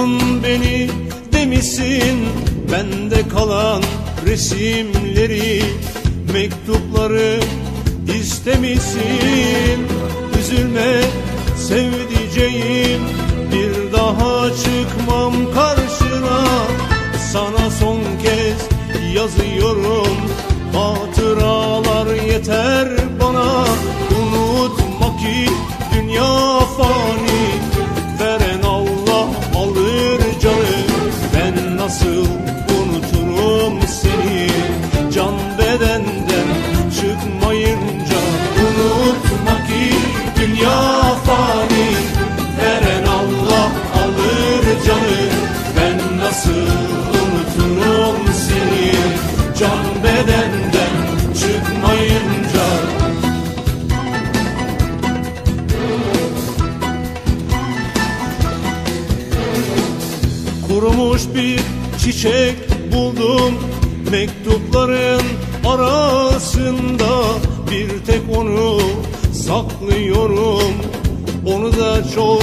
Unutsun beni demişsin Bende kalan resimleri Mektupları istemişsin. Üzülme sevdiceğim Bir daha çıkmam karşına. Sana son kez yazıyorum Kurumuş bir çiçek buldum Mektupların arasında. Bir tek onu saklıyorum Onu da çok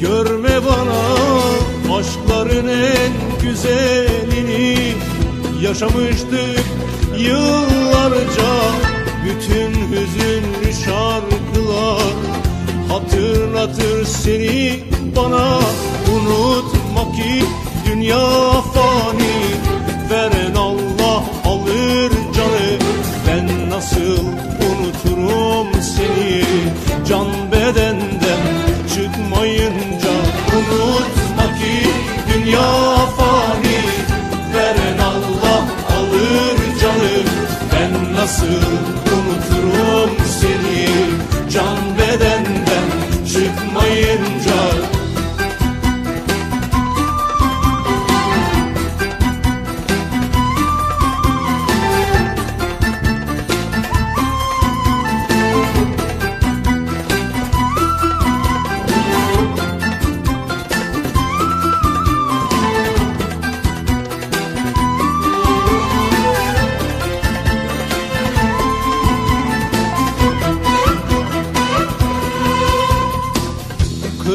görme bana. Aşkların en güzelini Yaşamıştık yıllarca. Bütün hüzünlü şarkılar Hatırlatır seni bana. Unutma ki dünya fani Veren Allah alır canı. Ben nasıl unuturum seni? Can bedenden çıkmayınca Unutma ki dünya fani Veren Allah alır canı. Ben nasıl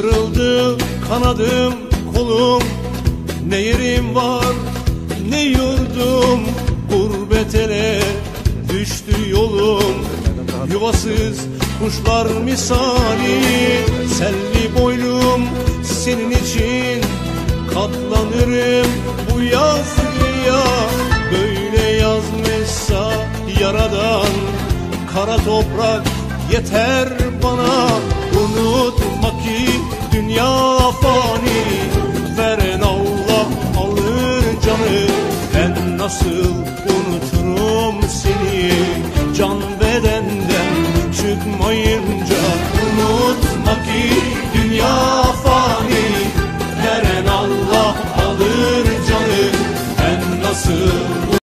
Kırıldı kanadım kolum. Ne yerim var ne yurdum. Gurbet ele düştü yolum. Yuvasız kuşlar misali. Selvi boylum senin için. Katlanırım bu yazgıya Böyle yazmışsa yaradan. Kara toprak yeter bana nasıl unuturum seni